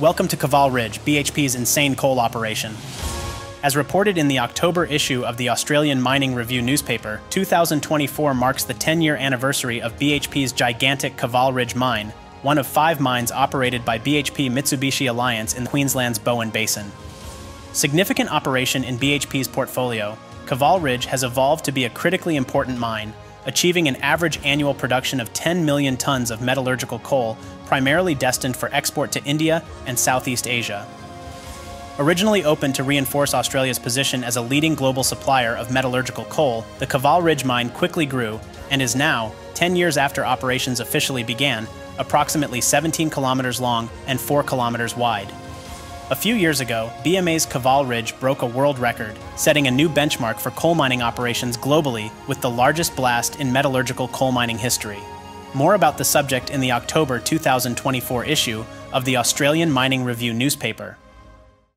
Welcome to Caval Ridge, BHP's insane coal operation. As reported in the October issue of the Australian Mining Review newspaper, 2024 marks the 10 year anniversary of BHP's gigantic Caval Ridge mine, one of five mines operated by BHP Mitsubishi Alliance in Queensland's Bowen Basin. Significant operation in BHP's portfolio, Caval Ridge has evolved to be a critically important mine, achieving an average annual production of 10 million tons of metallurgical coal, primarily destined for export to India and Southeast Asia. Originally opened to reinforce Australia's position as a leading global supplier of metallurgical coal, the Caval Ridge mine quickly grew and is now, 10 years after operations officially began, approximately 17 kilometers long and 4 kilometers wide. A few years ago, BMA's Caval Ridge broke a world record, setting a new benchmark for coal mining operations globally with the largest blast in metallurgical coal mining history. More about the subject in the October 2024 issue of the Australian Mining Review newspaper.